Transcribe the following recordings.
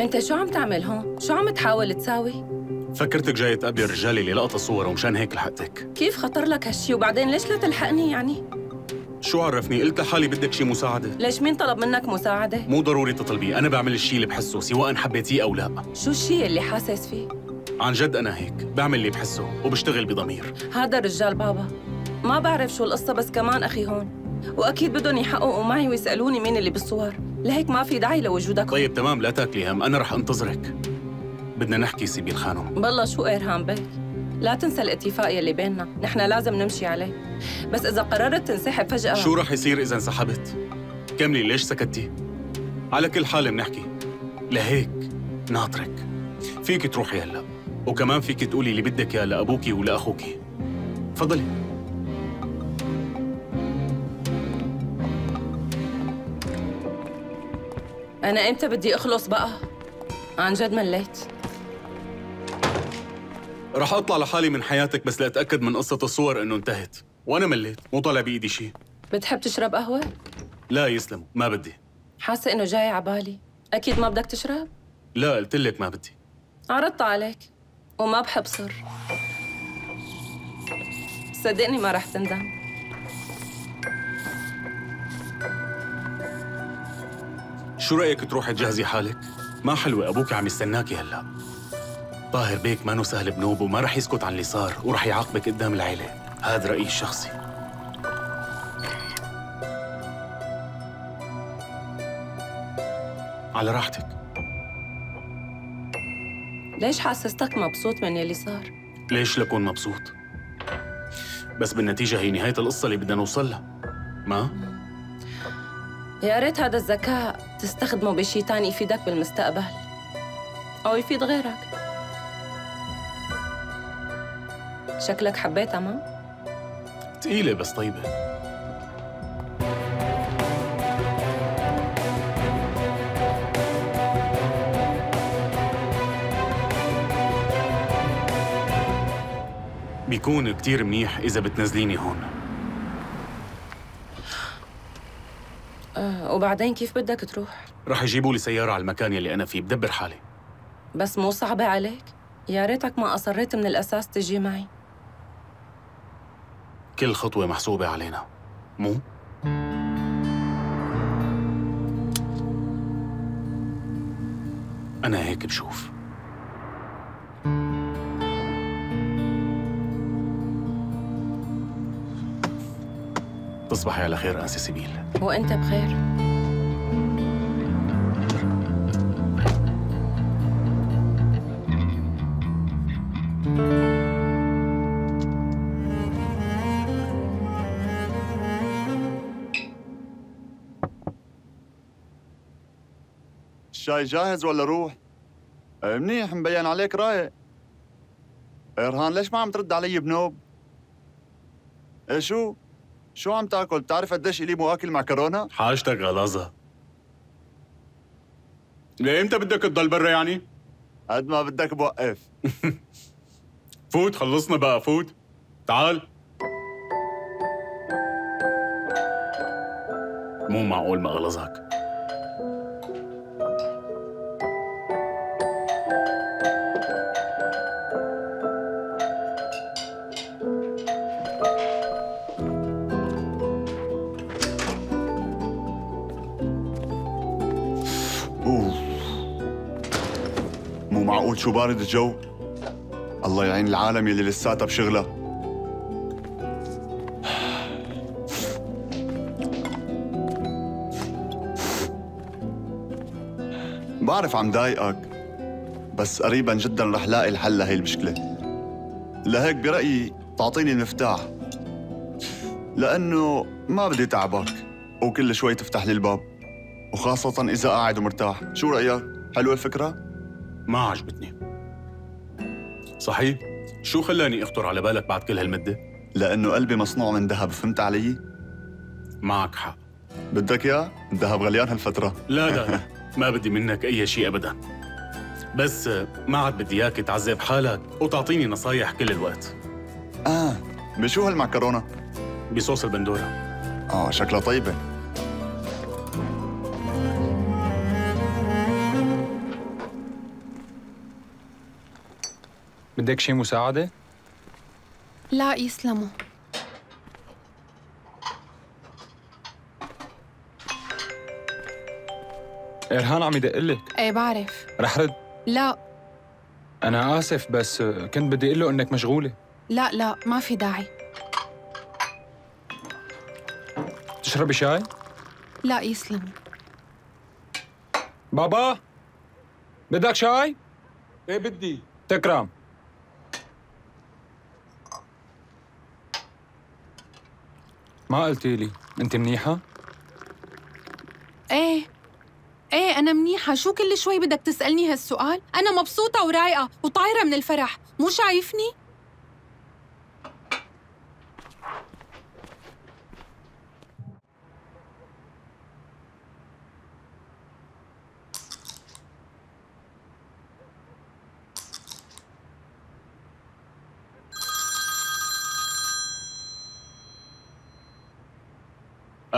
انت شو عم تعمل هون؟ شو عم تحاول تساوي؟ فكرتك جاي تقابلي الرجال اللي لقطوا الصور ومشان هيك لحقتك. كيف خطر لك هالشي؟ وبعدين ليش لا تلحقني يعني؟ شو عرفني؟ قلت لحالي بدك شي مساعدة. ليش مين طلب منك مساعدة؟ مو ضروري تطلبي أنا بعمل الشي اللي بحسه سواء حبيتيه أو لا. شو الشي اللي حاسس فيه؟ عن جد أنا هيك. بعمل اللي بحسه وبشتغل بضمير. هذا الرجال بابا. ما بعرف شو القصة بس كمان أخي هون. وأكيد بدهم يحققوا معي ويسألوني مين اللي بالصور. لهيك ما في داعي لوجودك. طيب تمام لا تاكلي هم. أنا رح أنتظرك. بدنا نحكي سيبي الخانم. بالله شو إرهام بك لا تنسى الاتفاق يلي بيننا. نحن لازم نمشي عليه. بس إذا قررت تنسحب فجأة. شو رح يصير إذا انسحبت؟ كملي ليش سكتي؟ على كل حال بنحكي. لهيك ناطرك. فيك تروحي هلا. وكمان فيك تقولي اللي بدك يا لأبوكي ولأخوكي. تفضلي. أنا إمتى بدي أخلص بقى؟ عن جد مليت. رح أطلع لحالي من حياتك بس لأتأكد من قصة الصور إنه انتهت. وأنا مليت مو طالع بإيدي شيء بتحب تشرب قهوة؟ لا يسلم ما بدي. حاسة إنه جاي عبالي أكيد ما بدك تشرب؟ لا قلت لك ما بدي. عرضت عليك وما بحب صر. صدقني ما رح تندم. شو رأيك تروحي تجهزي حالك؟ ما حلوة أبوك عم يستناكي هلأ طاهر بيك ما سهل بنوب وما رح يسكت عن اللي صار ورح يعاقبك قدام العيلة هذا رأيي الشخصي على راحتك ليش حسستك مبسوط من يلي صار؟ ليش لكون مبسوط؟ بس بالنتيجة هي نهاية القصة اللي بدنا نوصل لها ما؟ يا ريت هذا الذكاء تستخدمه بشي تاني يفيدك بالمستقبل. أو يفيد غيرك. شكلك حبيتها ما؟ تقيلة بس طيبة. بيكون كتير منيح إذا بتنزليني هون أه وبعدين كيف بدك تروح؟ رح يجيبوا لي سيارة على المكان يلي أنا فيه بدبر حالي بس مو صعبة عليك؟ يا ريتك ما أصريت من الأساس تجي معي كل خطوة محسوبة علينا مو؟ أنا هيك بشوف تصبحي على خير أنسة سبيل وأنت بخير الشاي جاهز ولا روح؟ إيه منيح مبين عليك رايق إرهان ليش ما عم ترد علي بنوب؟ إيه شو؟ شو عم تاكل؟ بتعرف قديش إلي مو اكل معكرونه؟ حاجتك غلاظة لإمتى بدك تضل برا يعني؟ قد ما بدك بوقف فوت خلصنا بقى فوت تعال مو معقول ما أغلظك معقول شو بارد الجو الله يعين العالم يلي لساتها بشغلها بعرف عم ضايقك بس قريبا جدا رح لاقي الحل لهي المشكلة لهيك برأيي تعطيني المفتاح لأنه ما بدي تعبك وكل شوي تفتح لي الباب وخاصة إذا قاعد ومرتاح شو رأيك؟ حلوة الفكرة؟ ما عجبتني. صحيح؟ شو خلاني أخطر على بالك بعد كل هالمدة؟ لأنه قلبي مصنوع من ذهب فهمت علي؟ معك حق. بدك إياه؟ الذهب غليان هالفترة. لا لا ما بدي منك أي شيء أبدا. بس ما عاد بدي إياك تعذب حالك وتعطيني نصايح كل الوقت. آه بشو هالمعكرونة؟ بصوص البندورة. آه شكلها طيبة. بدك شي مساعدة؟ لا يسلموا. إرهان عم يدق لك؟ إيه بعرف. رح رد؟ لا. أنا آسف بس كنت بدي أقول له إنك مشغولة. لا لا ما في داعي. تشربي شاي؟ لا يسلموا. بابا بدك شاي؟ إيه بدي. تكرم. ما قلتي لي انت منيحة؟ إيه إيه أنا منيحة شو كل شوي بدك تسألني هالسؤال؟ أنا مبسوطة ورايقة وطايرة من الفرح مو شايفني؟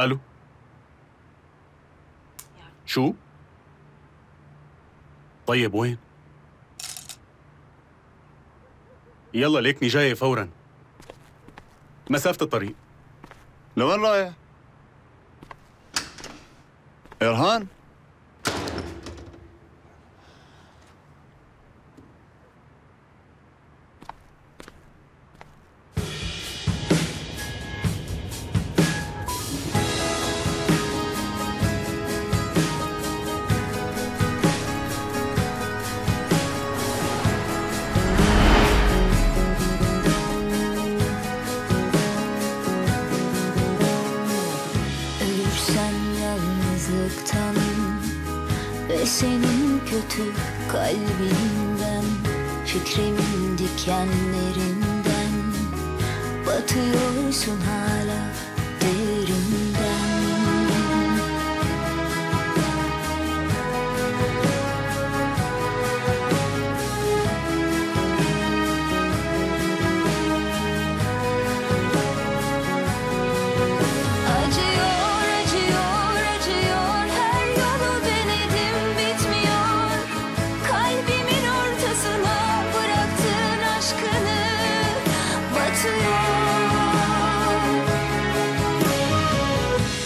ألو شو؟ طيب وين؟ يلا ليكني جاي فورا مسافة الطريق لوين رايح؟ إرهان؟ artık kalbimden Fikrimin dikenlerinden Batıyorsun hala. değil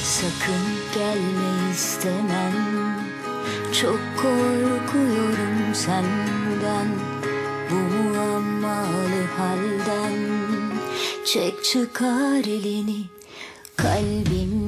Sakın gelme istemem. Çok korkuyorum senden Bu muammalı halden. Çek çıkar elini kalbimden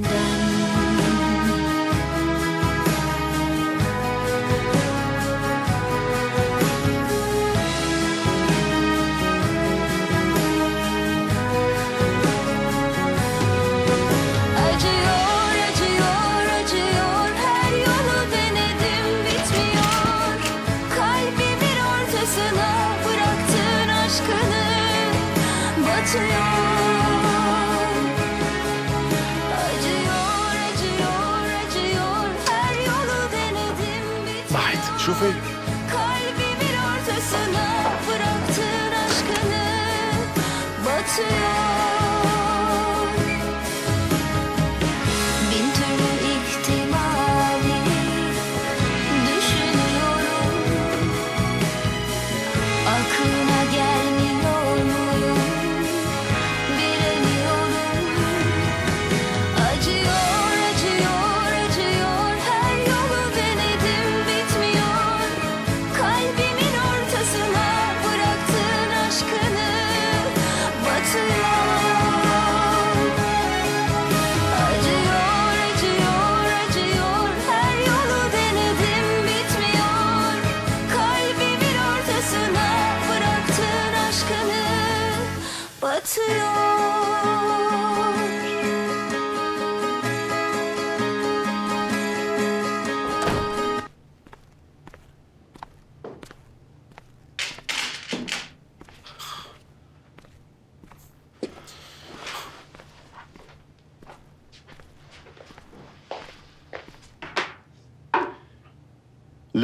Nait, şoför. Kalbimin ortasına bıraktın aşkını batıyor.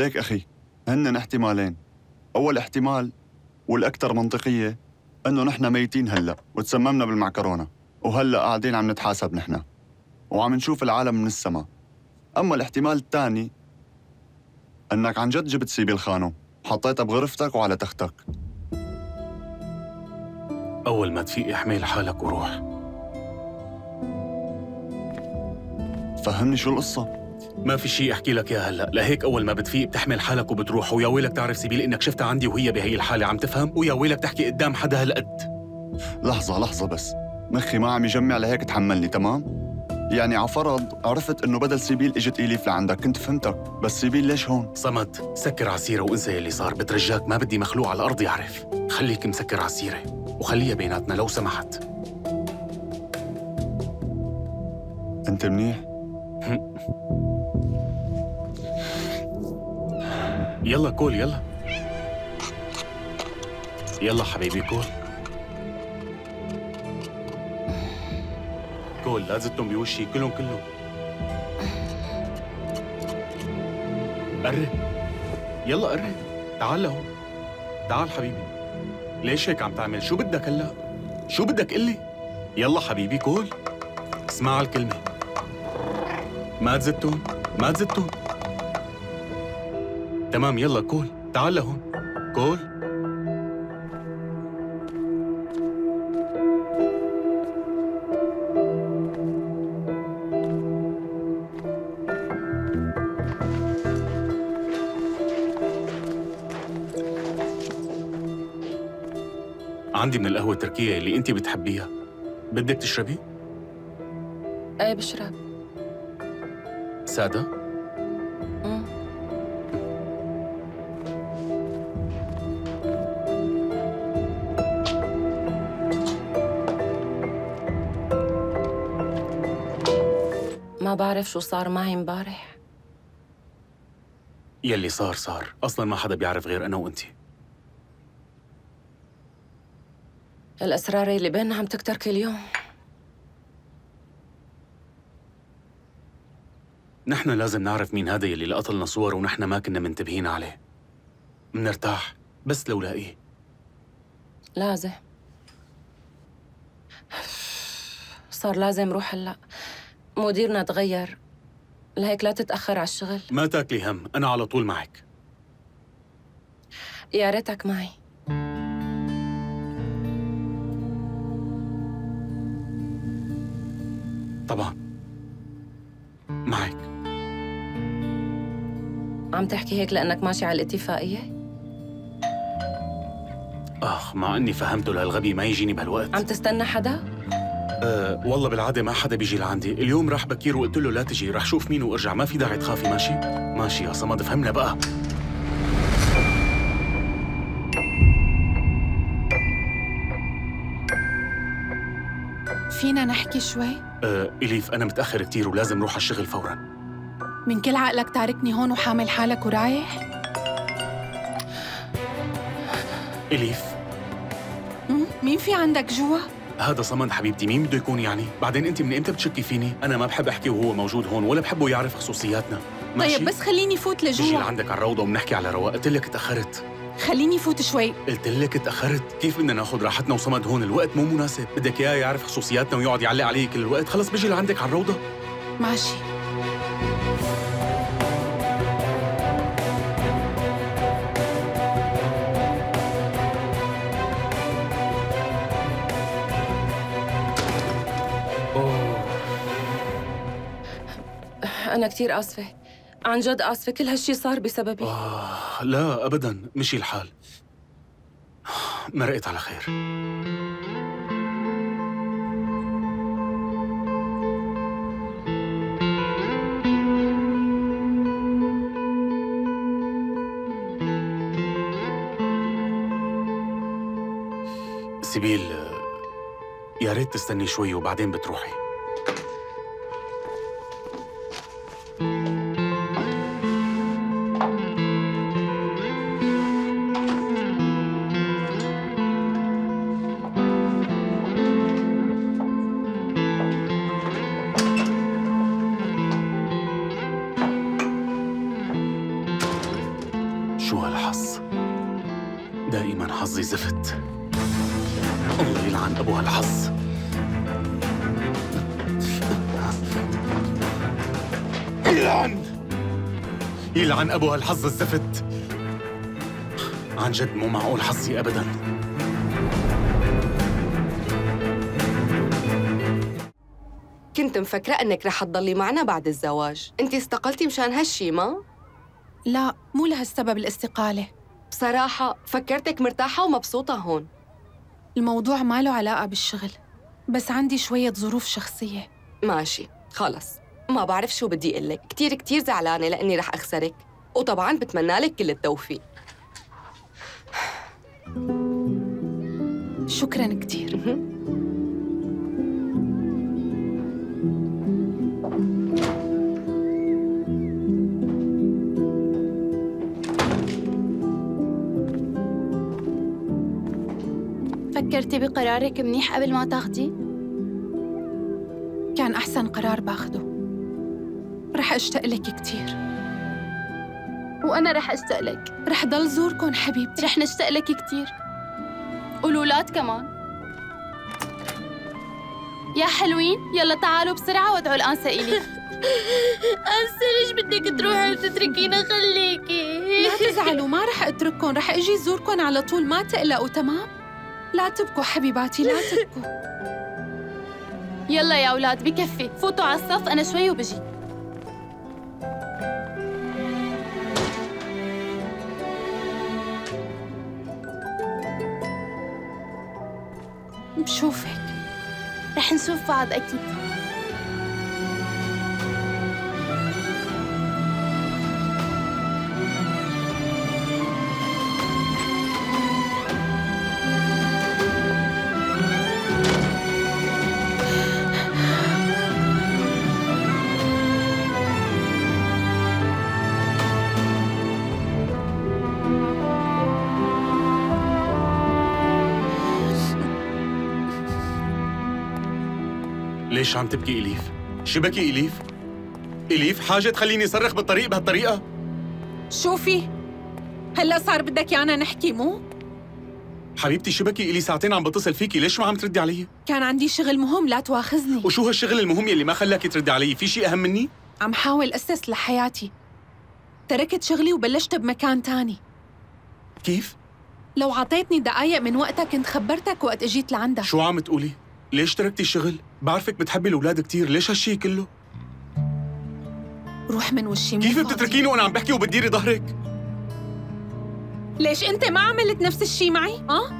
ليك أخي. هن احتمالين. أول احتمال والأكثر منطقية إنه نحن ميتين هلأ وتسممنا بالمعكرونة وهلأ قاعدين عم نتحاسب نحن وعم نشوف العالم من السما أما الاحتمال الثاني إنك عن جد جبت سيبي الخانو حطيتها بغرفتك وعلى تختك. أول ما تفيق احمل حالك وروح. فهمني شو القصة؟ ما في شيء أحكي لك اياه هلا. لهيك أول ما بتفيق بتحمل حالك وبتروح. ويا ويلك تعرف سبيل إنك شفتها عندي وهي بهي الحالة عم تفهم؟ ويا ويلك تحكي قدام حدا هالقد. لحظة لحظة بس. مخي ما عم يجمع لهيك تحملني تمام؟ يعني عفرض عرفت إنه بدل سيبيل إجت اليف لعندك كنت فهمتك. بس سيبيل ليش هون؟ صمد سكر عسيرة وانسى يلي صار. بترجاك ما بدي مخلوق على الأرض يعرف. خليك مسكر عسيرة. وخليها بيناتنا لو سمحت. أنت منيح؟ يلا كول يلا. يلا حبيبي كول. كول لا تزتهم بوشي كلهم كلهم. قرب يلا قرب تعال لهون تعال حبيبي. ليش هيك عم تعمل؟ شو بدك هلا؟ شو بدك قلي يلا حبيبي كول. اسمع الكلمة ما تزتهم ما تزتهم تمام يلا كول. تعال لهون. كول. عندي من القهوة التركية اللي انت بتحبيها. بدك تشربي؟ إيه بشرب. سادة؟ مم. ما بعرف شو صار معي امبارح يلي صار صار أصلا ما حدا بيعرف غير أنا وأنت الأسرار اللي بيننا عم تكتر كل يوم نحن لازم نعرف مين هذا يلي لقط لنا صور ونحن ما كنا منتبهين عليه. منرتاح بس لو لاقيه لازم. صار لازم روح هلأ. مديرنا تغير. لهيك لا تتأخر على الشغل. ما تاكلي هم أنا على طول معك. يا ريتك معي. طبعا. عم تحكي هيك لأنك ماشي على الاتفاقية؟ آخ مع إني فهمته لهالغبي ما يجيني بهالوقت عم تستنى حدا؟ أه والله بالعادة ما حدا بيجي لعندي اليوم راح بكير وقلت له لا تجي راح شوف مين وأرجع ما في داعي تخافي ماشي ماشي يا صمد فهمنا بقى فينا نحكي شوي؟ أه إليف أنا متأخر كتير ولازم روح على الشغل فوراً من كل عقلك تاركني هون وحامل حالك ورايح؟ إليف؟ مين في عندك جوا؟ هذا صمد حبيبتي مين بده يكون يعني؟ بعدين أنت من إمتى بتشكي فيني؟ أنا ما بحب أحكي وهو موجود هون ولا بحبه يعرف خصوصياتنا. ماشي؟ طيب بس خليني فوت لجوا. لعندك على الروضة وبنحكي على رواق. قلت لك تاخرت خليني فوت شوي. قلت لك تاخرت كيف بدنا ناخذ راحتنا وصمد هون؟ الوقت مو مناسب. بدك إياه يعرف خصوصياتنا ويقعد يعلق علي كل الوقت خلص بيجي لعندك على الروضة. ماشي. أنا كتير آسفة. عن جد آسفة. كل هالشي صار بسببي. آه لا ابدا. مشي الحال. مرقت على خير. سبيل يا ريت تستني شوي وبعدين بتروحي. عن ابو هالحظ الزفت. عن جد مو معقول حظي ابدا. كنت مفكرة أنك رح تضلي معنا بعد الزواج، انت استقلتي مشان هالشي ما؟ لا، مو لهالسبب الاستقالة. بصراحة فكرتك مرتاحة ومبسوطة هون. الموضوع ما له علاقة بالشغل، بس عندي شوية ظروف شخصية. ماشي، خلص. ما بعرف شو بدي أقول لك، كثير كثير زعلانة لأني رح أخسرك. وطبعاً بتمنى لك كل التوفيق. شكراً كتير. فكرتي بقرارك منيح قبل ما تاخدي؟ كان أحسن قرار باخده. رح أشتاق لك كتير. وأنا رح أشتاق لك رح ضل زوركن حبيبتي. رح نشتاق لك كتير. والولاد كمان. يا حلوين يلا تعالوا بسرعة وادعوا الأنسة إلي أنسة ليش بدك تروحي وتتركينا خليكي؟ لا تزعلوا ما رح أترككن. رح أجي زوركن على طول ما تقلقوا تمام؟ لا تبكوا حبيباتي لا تبكوا. يلا يا أولاد بكفي. فوتوا على الصف أنا شوي وبجي. بشوفك رح نشوف بعض أكيد. ليش عم تبكي إليف؟ شبكي إليف؟ إليف حاجة تخليني صرخ بالطريق بهالطريقة؟ شوفي هلا صار بدك يانا نحكي مو؟ حبيبتي شبكي إلي ساعتين عم بتصل فيكي ليش ما عم تردي علي؟ كان عندي شغل مهم لا تواخذني وشو هالشغل المهم يلي ما خلاكي تردي علي؟ في شيء أهم مني؟ عم حاول أسس لحياتي تركت شغلي وبلشت بمكان تاني كيف؟ لو عطيتني دقايق من وقتها كنت خبرتك وقت اجيت لعندك شو عم تقولي؟ ليش تركتي الشغل؟ بعرفك بتحبي الأولاد كتير، ليش هالشي كله؟ روح من وشي كيف. بتتركيني وأنا عم بحكي وبتديري ظهرك؟ ليش انت ما عملت نفس الشي معي؟ آه؟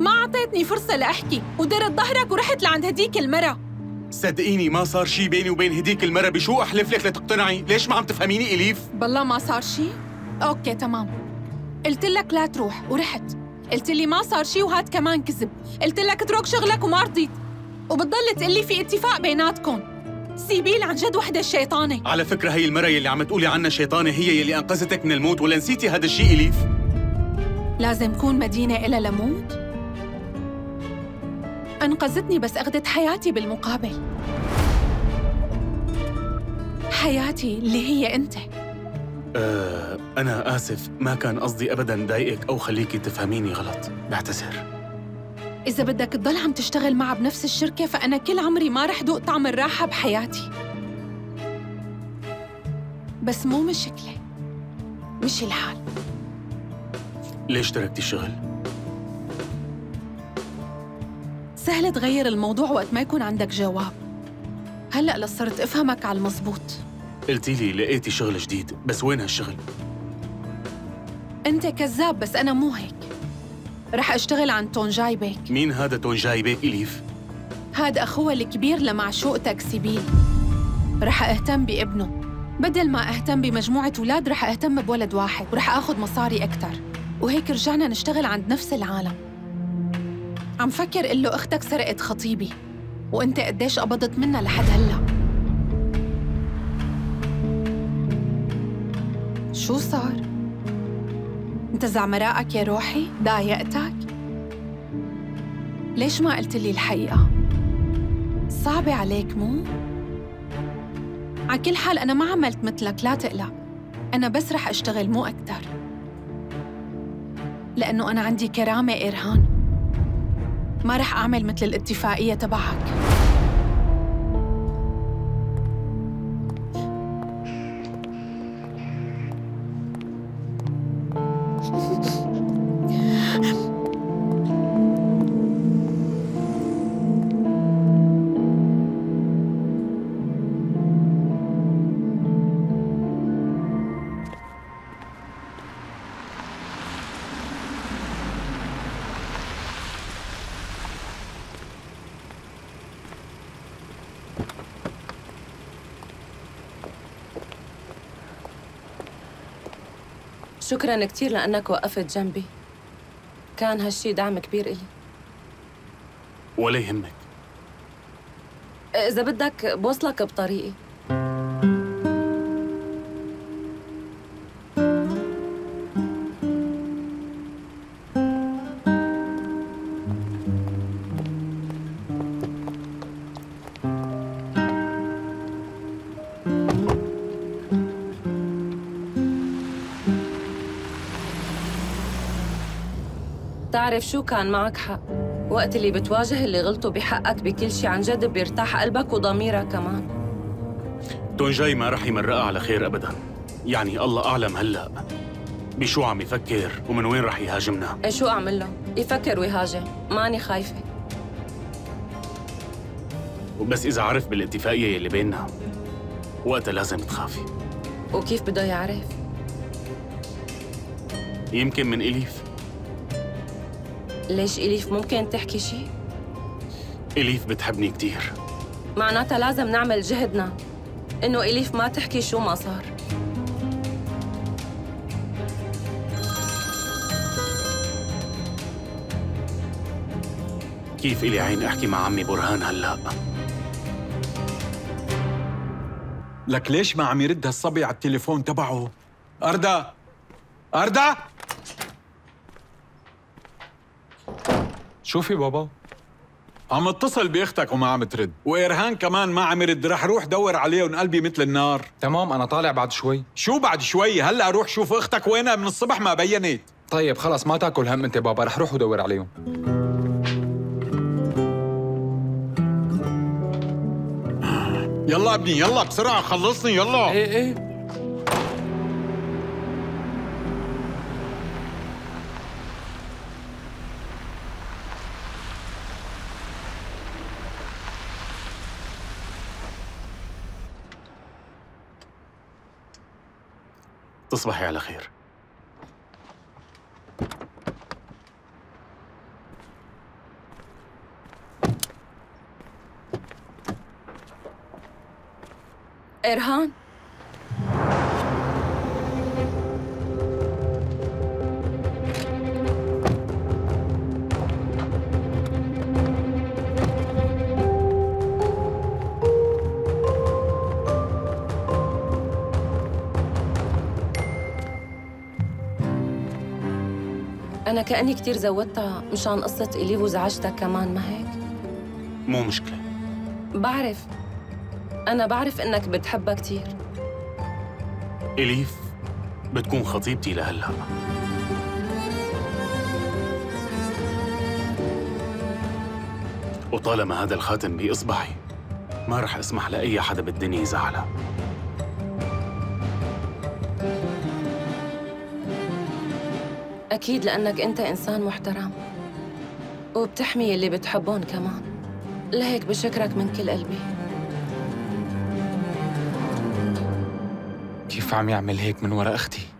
ما أعطيتني فرصة لأحكي ودرت ظهرك ورحت لعند هديك المرة صدقيني ما صار شي بيني وبين هديك المرة بشو أحلف لك لتقتنعي؟ ليش ما عم تفهميني إليف؟ بالله ما صار شي؟ okay تمام قلت لك لا تروح ورحت قلت لي ما صار شي وهاد كمان كذب قلت لك اترك شغلك وما رضيت وبتضل تقلي في اتفاق بيناتكم. سيبيل عن جد وحدة الشيطانة. على فكرة هي المرة يلي عم تقولي عنها شيطانة هي يلي أنقذتك من الموت ولا نسيتي هذا الشيء إليف؟ لازم كون مدينة إلها لموت؟ أنقذتني بس أخذت حياتي بالمقابل. حياتي اللي هي أنت. آه أنا آسف. ما كان قصدي أبداً ضايقك أو خليكي تفهميني غلط. بعتذر. إذا بدك تضل عم تشتغل معها بنفس الشركة فأنا كل عمري ما رح دوق طعم الراحة بحياتي. بس مو مشكلة مشي الحال. ليش تركتي الشغل؟ سهل تغير الموضوع وقت ما يكون عندك جواب. هلأ لصرت أفهمك على المزبوط. قلتي لي لقيتي شغل جديد بس وين هالشغل؟ أنت كذاب بس أنا مو هيك. رح أشتغل عند تونجاي بيك مين هذا تونجاي بيك إليف؟ هاد أخوها الكبير لمعشوقتك سيبيل رح أهتم بابنه. بدل ما أهتم بمجموعة أولاد رح أهتم بولد واحد. ورح أخذ مصاري أكتر. وهيك رجعنا نشتغل عند نفس العالم. عم فكر قله أختك سرقت خطيبي. وأنت قديش قبضت منها لحد هلأ. شو صار؟ أنت زعمرائك يا روحي؟ ضايقتك؟ ليش ما قلت لي الحقيقة؟ صعبة عليك مو؟ على كل حال أنا ما عملت مثلك لا تقلق أنا بس رح أشتغل مو أكتر لأنه أنا عندي كرامة إرهان ما رح أعمل مثل الاتفاقية تبعك شكرا كثير لأنك وقفت جنبي. كان هالشي دعم كبير إلي. ولا يهمك إذا بدك بوصلك بطريقي. تعرف شو كان معك حق. وقت اللي بتواجه اللي غلطوا بحقك بكل شي عن جد بيرتاح قلبك وضميرك كمان. تونجاي ما رح يمرقها على خير ابدا. يعني الله أعلم هلأ بشو عم يفكر ومن وين رح يهاجمنا. إيه شو أعمل له؟ يفكر ويهاجم. ماني خايفة. وبس إذا عرف بالاتفاقية اللي بيننا وقتها لازم تخافي. وكيف بده يعرف؟ يمكن من إليف. ليش إليف ممكن تحكي شي؟ إليف بتحبني كتير. معناتها لازم نعمل جهدنا. إنه إليف ما تحكي شو ما صار. كيف إلي عين أحكي مع عمي برهان هلأ؟ لك ليش ما عم يرد هالصبي على التليفون تبعه؟ أردا! أردا! شو في بابا؟ عم اتصل بأختك وما عم ترد. وإرهان كمان ما عم يرد. رح روح دور عليه وقلبي مثل النار. تمام أنا طالع بعد شوي. شو بعد شوي؟ هلأ روح شوف أختك وينها من الصبح ما بينت. طيب خلص ما تاكل هم أنت بابا. رح روح ودور عليهم. يلا ابني يلا بسرعة خلصني يلا. إيه إيه. تصبحي على خير. إرهان؟ أنا كأني كتير زودتها مشان قصة إلي وزعجتك كمان ما هيك؟ مو مشكلة. بعرف. أنا بعرف إنك بتحبها كتير. اليف بتكون خطيبتي لهلأ. وطالما هذا الخاتم بإصبعي ما رح أسمح لأي حدا بالدنيا يزعلها. أكيد لأنك أنت إنسان محترم. وبتحمي اللي بتحبهم كمان. لهيك بشكرك من كل قلبي. كيف عم يعمل هيك من ورا أختي؟